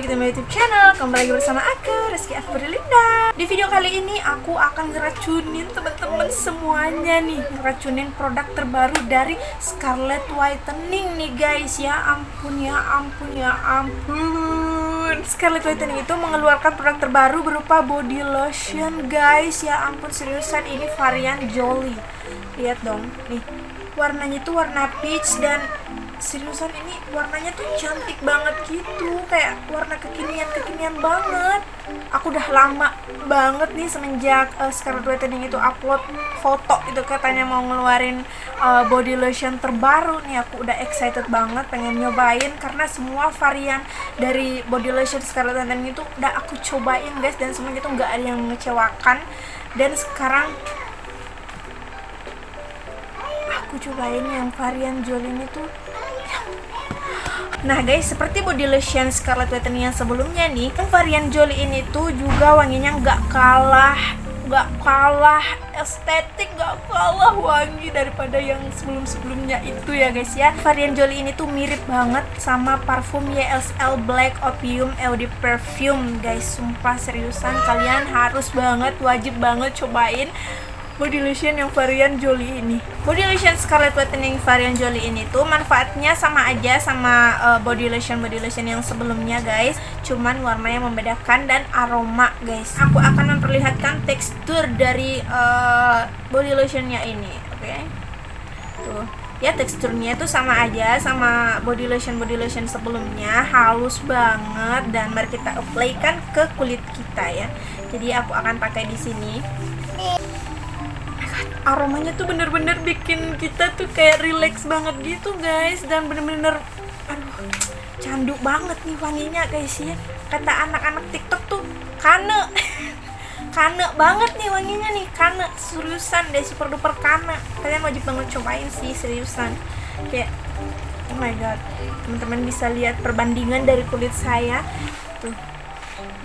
kembali ke YouTube channel Kembali lagi bersama aku, Rizky Afbrilinda Di video kali ini aku akan ngeracunin teman-teman semuanya nih. Ngeracunin produk terbaru dari Scarlett Whitening nih guys. Ya ampun, ya ampun, ya ampun. Scarlett Whitening itu mengeluarkan produk terbaru berupa body lotion guys. Ya ampun, seriusan ini varian Jolly. Lihat dong, nih. Warnanya tuh warna peach dan seriusan ini warnanya tuh cantik banget gitu. Kayak warna kekinian kekinian banget. Aku udah lama banget nih semenjak uh, Scarlett Whitening itu upload foto itu katanya mau ngeluarin uh, body lotion terbaru nih. Aku udah excited banget pengen nyobain. Karena semua varian dari body lotion Scarlett Whitening itu udah aku cobain guys. Dan semuanya tuh nggak ada yang mengecewakan. Dan sekarang aku cobain yang varian Jolene itu Nah guys, seperti body lotion Scarlett Whitening yang sebelumnya nih, kan varian Jolie ini tuh juga wanginya nggak kalah nggak kalah estetik nggak kalah wangi daripada yang sebelum-sebelumnya itu ya guys ya. Varian Jolie ini tuh mirip banget sama parfum YSL Black Opium Eau de Perfume guys. Sumpah seriusan kalian harus banget wajib banget cobain body lotion yang varian Jolie ini. Body lotion Scarlett Whitening varian Jolie ini tuh manfaatnya sama aja sama uh, body lotion body lotion yang sebelumnya guys. Cuman warnanya membedakan dan aroma guys. Aku akan memperlihatkan tekstur dari uh, body lotionnya ini, oke? Okay? Tuh ya teksturnya itu sama aja sama body lotion body lotion sebelumnya halus banget dan mari kita apply kan ke kulit kita ya jadi aku akan pakai di sini aromanya tuh bener-bener bikin kita tuh kayak relax banget gitu guys. Dan bener-bener aduh candu banget nih wanginya guys ya. Kata anak-anak tiktok tuh kane. Kane banget nih wanginya nih. Kane seriusan deh super duper kane. Kalian wajib banget cobain sih seriusan. Kayak oh my god. Teman-teman bisa lihat perbandingan dari kulit saya. Tuh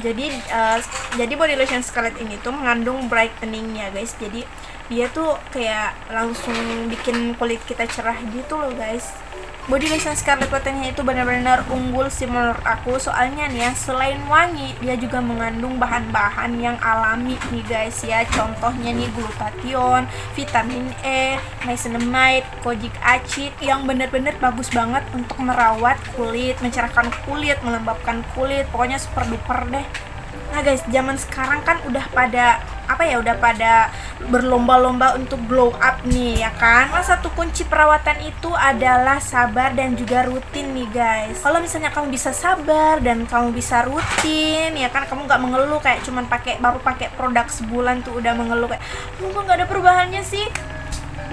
jadi uh, jadi body lotion Scarlett ini tuh mengandung brightening ya guys. Jadi dia tuh kayak langsung bikin kulit kita cerah gitu loh guys body lotion Scarlett Whitening itu benar-benar unggul sih menurut aku. Soalnya nih ya selain wangi dia juga mengandung bahan-bahan yang alami nih guys ya. Contohnya nih glutathione, vitamin E, niacinamide, kojic acid yang benar-benar bagus banget untuk merawat kulit, mencerahkan kulit, melembabkan kulit. Pokoknya super duper deh. Nah guys, zaman sekarang kan udah pada apa ya udah pada berlomba-lomba untuk glow up nih ya kan? Salah satu kunci perawatan itu adalah sabar dan juga rutin nih guys. Kalau misalnya kamu bisa sabar dan kamu bisa rutin ya kan? Kamu nggak mengeluh kayak cuman pakai baru pakai produk sebulan tuh udah mengeluh kayak kok nggak ada perubahannya sih?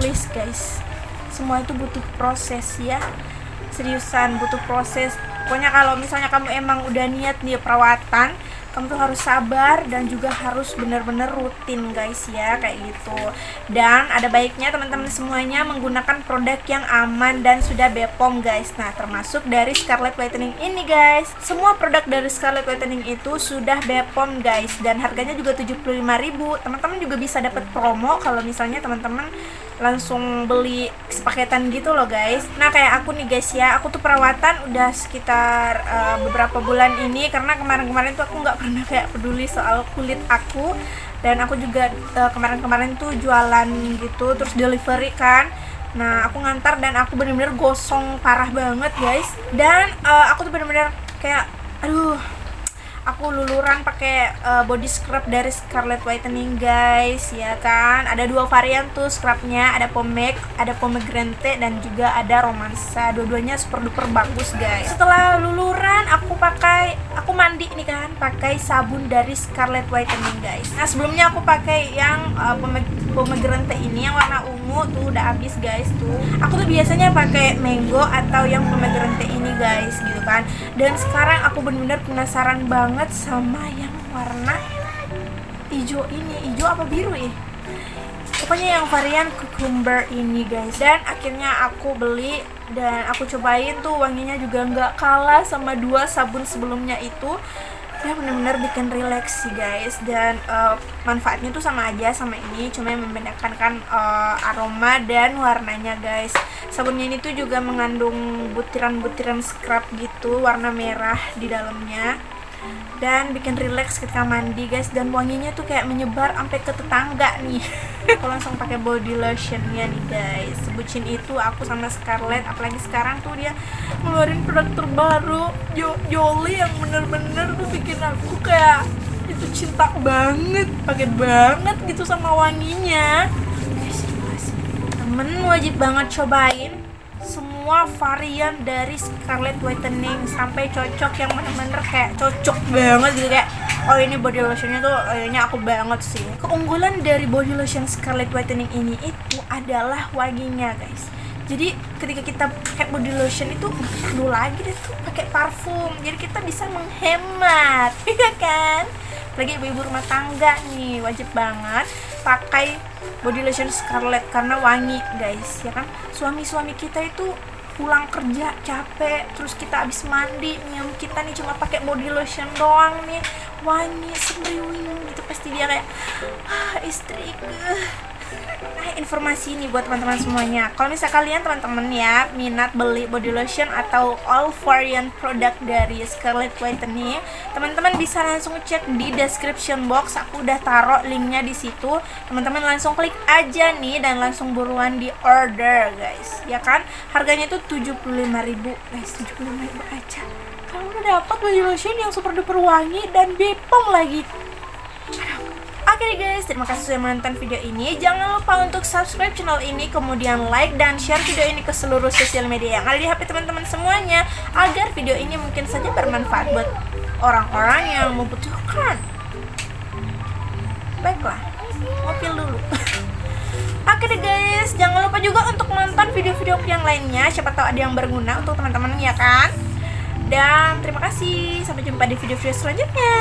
Please guys. Semua itu butuh proses ya. Seriusan butuh proses pokoknya kalau misalnya kamu emang udah niat nih perawatan kamu tuh harus sabar dan juga harus benar-benar rutin guys ya kayak gitu. Dan ada baiknya teman-teman semuanya menggunakan produk yang aman dan sudah Bepom guys. Nah termasuk dari Scarlett Whitening ini guys. Semua produk dari Scarlett Whitening itu sudah Bepom guys. Dan harganya juga 75.000 teman-teman juga bisa dapat promo kalau misalnya teman-teman langsung beli sepaketan gitu loh guys. Nah kayak aku nih guys ya. Aku tuh perawatan udah sekitar uh, beberapa bulan ini karena kemarin-kemarin tuh aku nggak pernah kayak peduli soal kulit aku. Dan aku juga kemarin kemarin-kemarin tuh jualan gitu terus delivery kan. Nah aku ngantar dan aku bener-bener gosong parah banget guys. Dan uh, aku tuh bener-bener kayak aduh aku luluran pakai uh, body scrub dari Scarlett Whitening guys ya kan? Ada dua varian tuh scrubnya ada pomade ada pomegranate dan juga ada romansa. Dua-duanya super duper bagus guys. Setelah luluran aku pakai aku mandi nih kan pakai sabun dari Scarlett Whitening guys. Nah sebelumnya aku pakai yang uh, pomegranate ini yang warna ungu tuh udah habis guys tuh. Aku tuh biasanya pakai mango atau yang pomegranate ini guys gitu kan. Dan sekarang aku bener-bener penasaran banget sama yang warna hijau ini. Hijau apa biru ya pokoknya yang varian cucumber ini guys. Dan akhirnya aku beli dan aku cobain tuh wanginya juga nggak kalah sama dua sabun sebelumnya itu ya bener-bener bikin relax sih guys. Dan uh, manfaatnya tuh sama aja sama ini cuma yang membedakan kan uh, aroma dan warnanya guys. Sabunnya ini tuh juga mengandung butiran-butiran scrub gitu warna merah di dalamnya dan bikin relax ketika mandi guys. Dan wanginya tuh kayak menyebar sampai ke tetangga nih. Aku langsung pakai body lotionnya nih guys. Sebutin itu aku sama Scarlett apalagi sekarang tuh dia ngeluarin produk terbaru jo Jolly yang bener-bener tuh bikin aku kayak itu cinta banget pakai banget gitu sama wanginya. Guys temen wajib banget cobain semua varian dari Scarlet Whitening sampai cocok yang bener-bener kayak cocok banget gitu kayak oh ini body lotionnya tuh kayaknya aku banget sih. Keunggulan dari body lotion Scarlet Whitening ini itu adalah wanginya guys. Jadi ketika kita pakai body lotion itu perlu lagi deh tuh pakai parfum. Jadi kita bisa menghemat ya kan lagi ibu-ibu rumah tangga nih wajib banget pakai body lotion Scarlet karena wangi guys ya kan? Suami-suami kita itu pulang kerja capek terus kita habis mandi nyium kita nih cuma pakai body lotion doang nih. Wangi semriwing gitu pasti dia kayak ah istriku Nah, informasi ini buat teman-teman semuanya. Kalau misal kalian teman-teman ya minat beli body lotion atau all variant produk dari Scarlett Whitening, teman-teman bisa langsung cek di description box. Aku udah taruh linknya di situ. Teman-teman langsung klik aja nih dan langsung buruan di order, guys. Ya kan? Harganya itu 75.000. Guys, 75.000 aja. Kamu udah dapat body lotion yang super duper wangi dan bepom lagi. Oke okay guys, terima kasih sudah menonton video ini. Jangan lupa untuk subscribe channel ini, kemudian like dan share video ini ke seluruh sosial media yang ada di HP teman-teman semuanya, agar video ini mungkin saja bermanfaat buat orang-orang yang membutuhkan. Baiklah, mobil dulu. Oke deh guys, jangan lupa juga untuk nonton video-video yang lainnya. Siapa tahu ada yang berguna untuk teman-teman ya kan? Dan terima kasih, sampai jumpa di video-video selanjutnya.